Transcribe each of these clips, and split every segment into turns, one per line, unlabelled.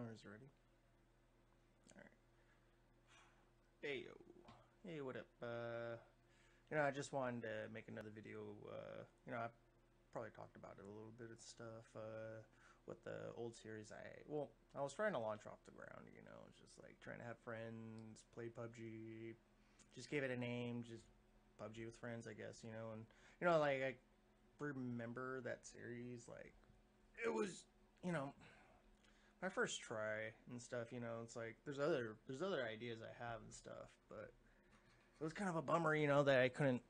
Camera's ready. Alright. Hey yo. Hey, what up? Uh, you know, I just wanted to make another video. Uh, you know, I probably talked about it a little bit and stuff. Uh, with the old series, I well, I was trying to launch off the ground. You know, just like trying to have friends, play PUBG, just gave it a name, just PUBG with friends, I guess. You know, and you know, like I remember that series, like it was, you know my first try and stuff, you know, it's like there's other there's other ideas I have and stuff, but it was kind of a bummer, you know, that I couldn't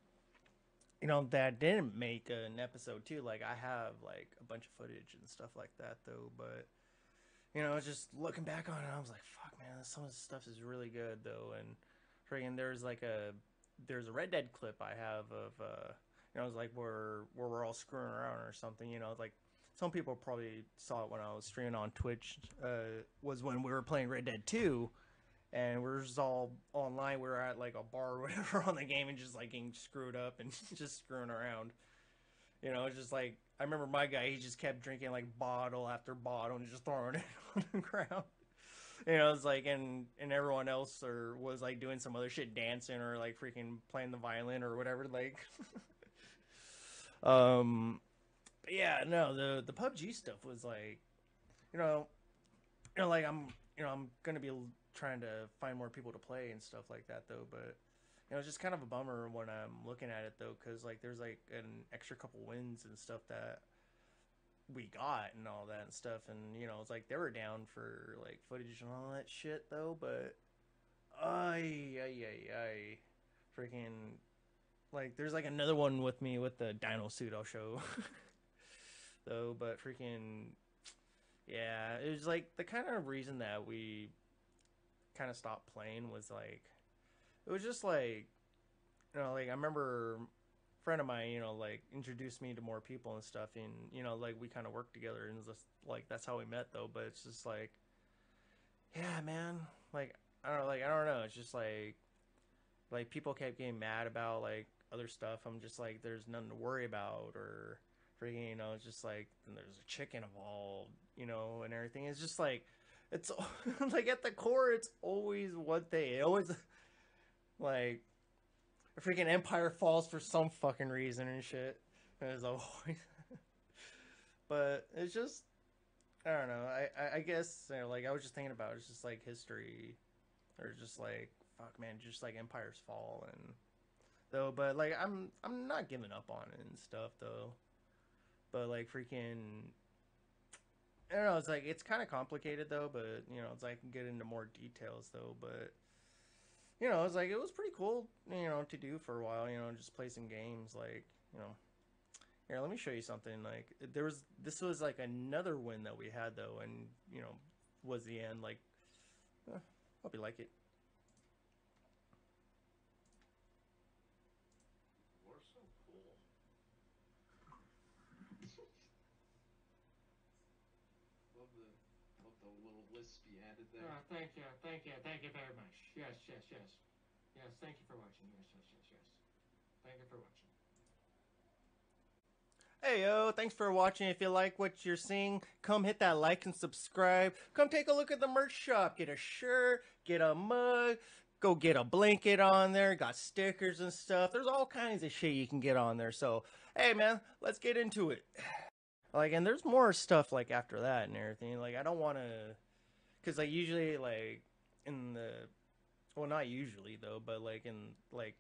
you know, that I didn't make an episode too. Like I have like a bunch of footage and stuff like that though, but you know, just looking back on it, I was like, fuck man, some of this stuff is really good though and freaking there's like a there's a Red Dead clip I have of uh you know, it's like where where we're all screwing around or something, you know, like some people probably saw it when I was streaming on Twitch. Uh, was when we were playing Red Dead Two, and we are just all online. We were at like a bar or whatever on the game, and just like getting screwed up and just screwing around. You know, it's just like I remember my guy. He just kept drinking like bottle after bottle and just throwing it on the ground. You know, it's like and and everyone else or was like doing some other shit, dancing or like freaking playing the violin or whatever. Like, um, yeah, no, the the PUBG stuff was like, you know, you know, like I'm, you know, I'm gonna be trying to find more people to play and stuff like that though, but you know, it's just kind of a bummer when I'm looking at it though, because like there's like an extra couple wins and stuff that we got and all that and stuff, and you know, it's like they were down for like footage and all that shit though, but ay ay ay ay, freaking like there's like another one with me with the dino suit I'll show. though, but freaking yeah, it was like the kind of reason that we kind of stopped playing was like it was just like you know like I remember a friend of mine you know like introduced me to more people and stuff and you know like we kind of worked together and just like that's how we met though but it's just like yeah man like I don't like I don't know it's just like like people kept getting mad about like other stuff I'm just like there's nothing to worry about or freaking, you know, it's just like there's a chicken involved, you know, and everything. It's just like it's like at the core, it's always one thing. It always like a freaking empire falls for some fucking reason and shit. It's always, but it's just I don't know. I I, I guess you know, like I was just thinking about it, it's just like history, or just like fuck man, just like empires fall and though. But like I'm I'm not giving up on it and stuff though. But like freaking I don't know, it's like it's kind of complicated though, but you know, it's like I can get into more details though, but you know, it's like it was pretty cool, you know, to do for a while, you know, just play some games like, you know. Here, let me show you something like there was this was like another win that we had though and, you know, was the end like eh, hope you like it.
There. Uh, thank you, thank you, thank you very much. Yes, yes, yes. Yes, thank you for watching. Yes, yes, yes, yes. Thank you for watching.
Hey yo, thanks for watching. If you like what you're seeing, come hit that like and subscribe. Come take a look at the merch shop. Get a shirt, get a mug, go get a blanket on there. Got stickers and stuff. There's all kinds of shit you can get on there. So, hey man, let's get into it. Like, and there's more stuff like after that and everything. Like, I don't want to because like usually like in the well not usually though but like in like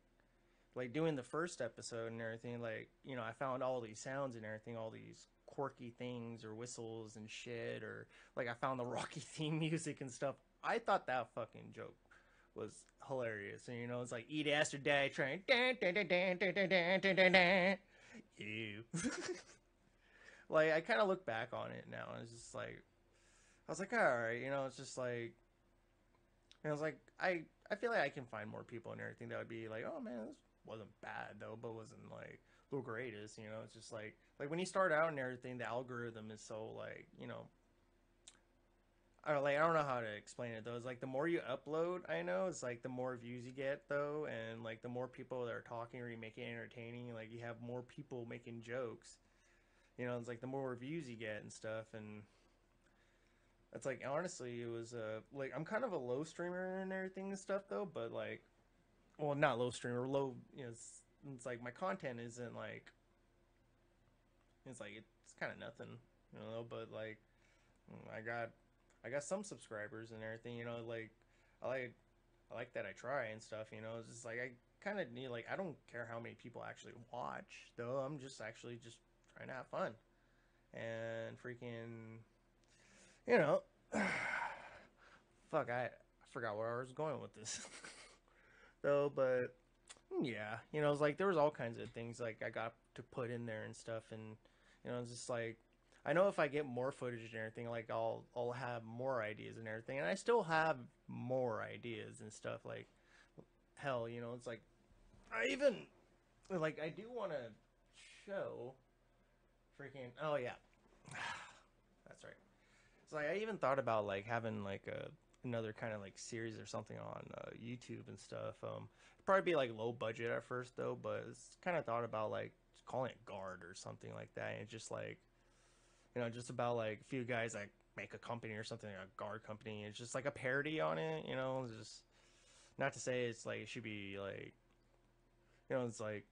like doing the first episode and everything like you know i found all these sounds and everything all these quirky things or whistles and shit or like i found the rocky theme music and stuff. I thought that fucking joke was hilarious. And you know it's like eat ass or die trying you. Like i kind of look back on it now and it's just like I was like, all right, you know, it's just like, and I was like, I I feel like I can find more people and everything that would be like, oh man, this wasn't bad though, but wasn't like the greatest, you know. It's just like like when you start out and everything, the algorithm is so like, you know. I don't like I don't know how to explain it though. It's like the more you upload, I know, it's like the more views you get though, and like the more people that are talking or you make it entertaining, like you have more people making jokes. You know, it's like the more reviews you get and stuff and it's like honestly, it was uh like I'm kind of a low streamer and everything and stuff though, but like, well, not low streamer, low. You know, it's, it's like my content isn't like. It's like it's kind of nothing, you know. But like, I got, I got some subscribers and everything, you know. Like, I like, I like that I try and stuff, you know. It's just like I kind of need like I don't care how many people actually watch though. I'm just actually just trying to have fun and freaking you know, fuck, I, I forgot where I was going with this. Though, but mm, yeah, you know, it's like there was all kinds of things like I got to put in there and stuff, and you know, it's just like I know if I get more footage and everything, like I'll I'll have more ideas and everything, and I still have more ideas and stuff. Like hell, you know, it's like I even like I do want to show freaking oh yeah. So like, I even thought about like having like a another kind of like series or something on uh, YouTube and stuff. Um, probably be like low budget at first though, but it's kind of thought about like calling it guard or something like that, and just like you know just about like a few guys like make a company or something, a guard company. It's just like a parody on it, you know. It's just not to say it's like it should be like you know it's like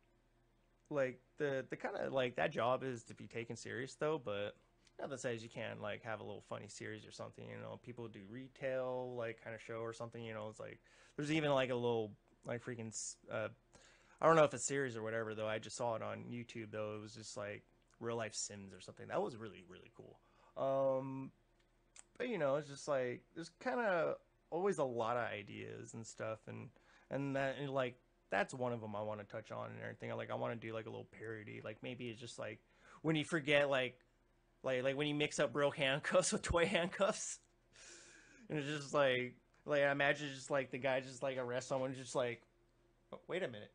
like the the kind of like that job is to be taken serious though, but not says you can't like have a little funny series or something. You know, people do retail like kind of show or something. You know, it's like there's even like a little like freaking. Uh, I don't know if it's series or whatever though. I just saw it on YouTube though. It was just like real life Sims or something. That was really really cool. Um, but you know, it's just like there's kind of always a lot of ideas and stuff, and and that and like that's one of them I want to touch on and everything. Like I want to do like a little parody. Like maybe it's just like when you forget like like like when you mix up real handcuffs with toy handcuffs, and it's just like like I imagine just like the guy just like arrests someone, just like, oh, wait a minute.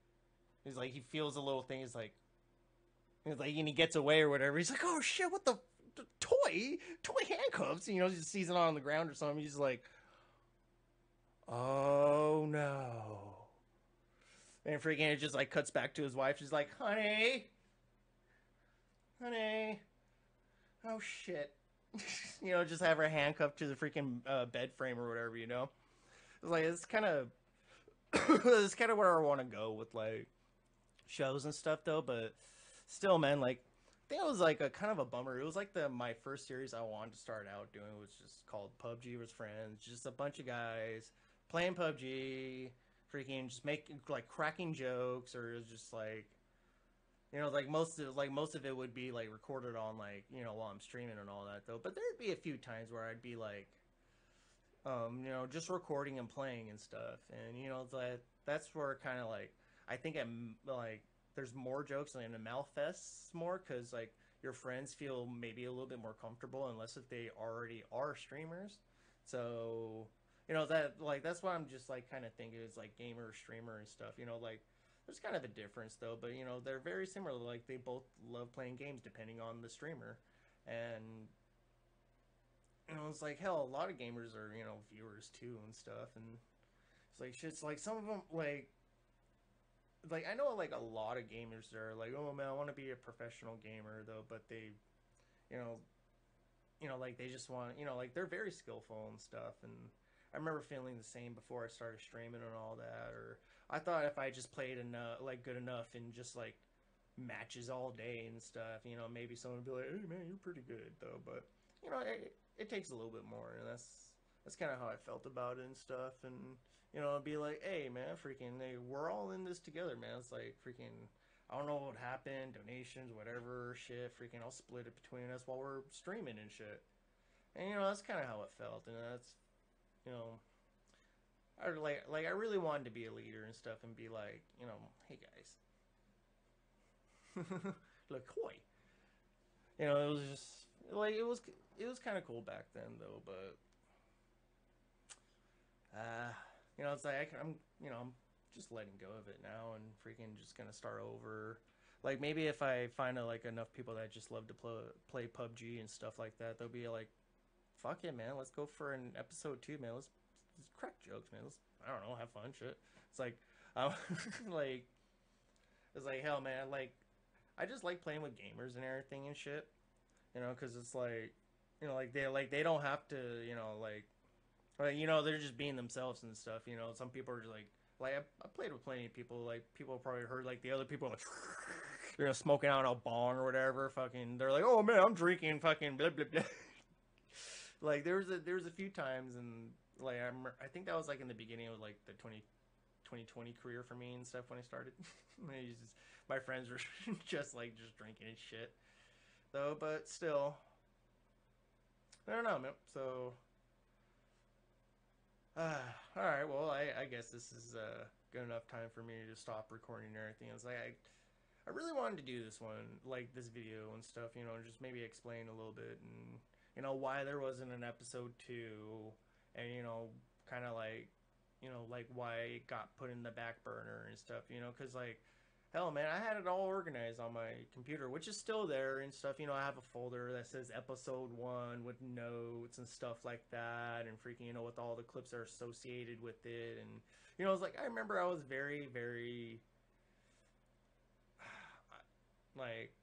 He's like he feels a little thing. He's like, he's like and he gets away or whatever. He's like, oh shit, what the, toy toy handcuffs? And, you know, he just sees it on the ground or something. He's like, oh no. And freaking it just like cuts back to his wife. She's like, honey, honey oh shit. you know, just have her handcuffed to the freaking uh, bed frame or whatever, you know? It's like, it's kind of, it's kind of where I want to go with like shows and stuff though, but still, man, like, I think it was like a kind of a bummer. It was like the my first series I wanted to start out doing was just called PUBG with Friends. Just a bunch of guys playing PUBG, freaking just making like cracking jokes, or just like you know, like most of like most of it would be like recorded on like you know while I'm streaming and all that though. But there'd be a few times where I'd be like, um, you know, just recording and playing and stuff, and you know that that's where kind of like I think I'm like there's more jokes in the Malfests more because like your friends feel maybe a little bit more comfortable unless if they already are streamers. So you know that like that's why I'm just like kind of thinking it's like gamer streamer and stuff. You know like there's kind of a difference though, but you know they're very similar. Like they both love playing games, depending on the streamer, and you know it's like hell. A lot of gamers are you know viewers too and stuff, and it's like shit's like some of them like like I know like a lot of gamers are like, oh man, I want to be a professional gamer though, but they, you know, you know like they just want you know like they're very skillful and stuff, and I remember feeling the same before I started streaming and all that, or I thought if I just played enough, like good enough, and just like matches all day and stuff, you know, maybe someone would be like, "Hey man, you're pretty good though." But you know, it, it takes a little bit more, and that's that's kind of how I felt about it and stuff. And you know, I'd be like, "Hey man, freaking, hey, we're all in this together, man." It's like freaking. I don't know what happened, donations, whatever, shit, freaking, I'll split it between us while we're streaming and shit. And, you know, that's kind of how it felt, and that's, you know, I like like I really wanted to be a leader and stuff and be like, you know, hey guys, look, hoy. You know, it was just like it was it was kind of cool back then though, but uh, you know, it's like I am you know I'm just letting go of it now and freaking just gonna start over. Like maybe if I find a, like enough people that just love to play play PUBG and stuff like that, they'll be like, "Fuck it, man, let's go for an episode two, man. Let's crack jokes, man. Let's, I don't know, have fun, shit. It's like, um, like, it's like hell, man. Like, I just like playing with gamers and everything and shit, you know, because it's like, you know, like they like they don't have to, you know, like, like you know, they're just being themselves and stuff. You know, some people are just like, like I, I played with plenty of people. Like people probably heard like the other people like, you know, smoking out a bong or whatever. Fucking, they're like, oh man, I'm drinking fucking blah blah blah. like there was a there was a few times and like I remember, I think that was like in the beginning of like the 20, 2020 career for me and stuff when I started. just, my friends were just like just drinking and shit though, but still, I don't know, man. So, uh, all right. Well, I, I guess this is uh, good enough time for me to stop recording and everything. It's like I, I really wanted to do this one, like this video and stuff. You know, just maybe explain a little bit and you know why there wasn't an episode two, and you know, kind of like, you know, like why it got put in the back burner and stuff. You know, because like hell man i had it all organized on my computer which is still there and stuff you know i have a folder that says episode one with notes and stuff like that and freaking you know with all the clips are associated with it and you know it's like i remember i was very very like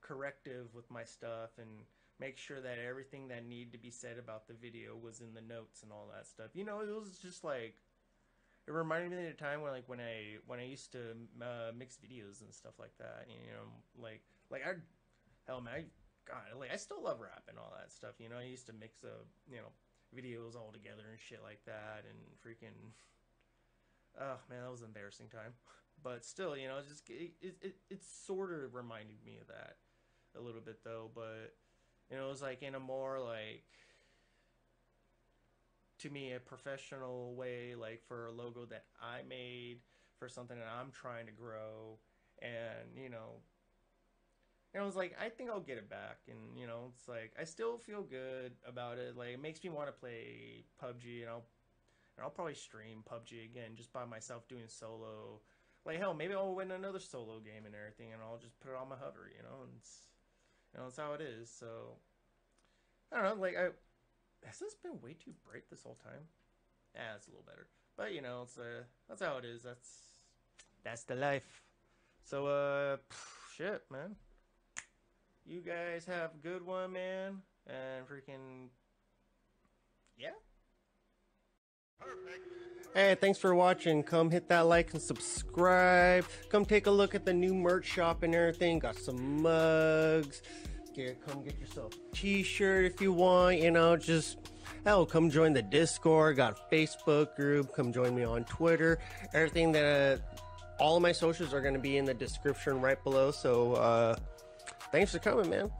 corrective with my stuff and make sure that everything that needed to be said about the video was in the notes and all that stuff you know it was just like it reminded me of the time when like when I when I used to uh, mix videos and stuff like that. You know, like like I, hell man, I, God, like I still love rap and all that stuff. You know, I used to mix uh you know videos all together and shit like that, and freaking. Oh man, that was an embarrassing time, but still, you know, it's just it it, it, it sort of reminded me of that a little bit though, but know, it was like in a more like to me a professional way like for a logo that I made for something that I'm trying to grow. And you know and I was like I think I'll get it back. And you know it's like I still feel good about it. Like it makes me want to play PUBG and I'll and I'll probably stream PUBG again just by myself doing solo. Like hell maybe I'll win another solo game and everything and I'll just put it on my hover you know and it's you know that's how it is so I don't know like I has this been way too bright this whole time? Yeah, it's a little better. But you know, it's uh, that's how it is. That's that's the life. So uh, shit, man. You guys have a good one, man, and freaking yeah. Hey, thanks for watching. Come hit that like and subscribe. Come take a look at the new merch shop and everything. Got some mugs. Get come get yourself a t-shirt if you want, you know, just hell, come join the Discord, got a Facebook group, come join me on Twitter. Everything that uh, all of my socials are going to be in the description right below. So, uh, thanks for coming, man.